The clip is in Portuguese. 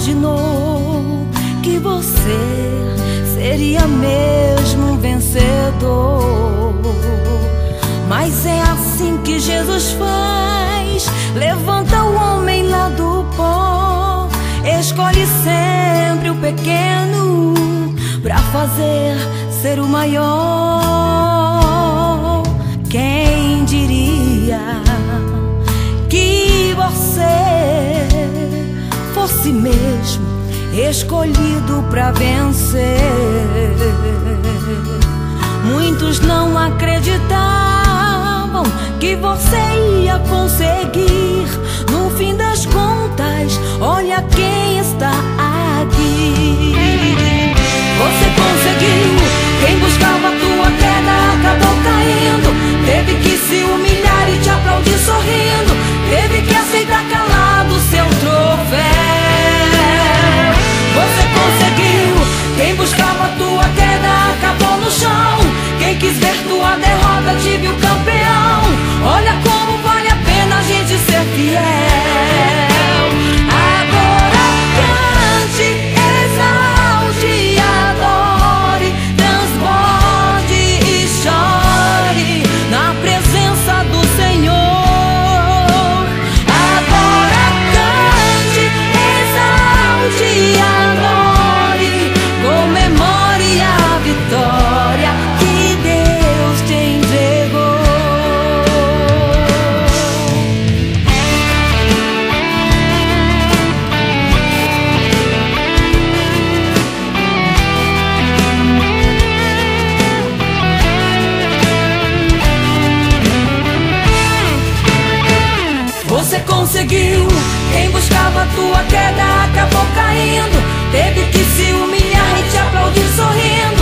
imaginou que você seria mesmo um vencedor. Mas é assim que Jesus faz: levanta o homem lá do pó, escolhe sempre o pequeno para fazer ser o maior. Fosse mesmo escolhido para vencer? Muitos não acreditavam que você conseguiu. Quem buscava tua queda acabou caindo. Teve que se humilhar e te aplaudir sorrindo.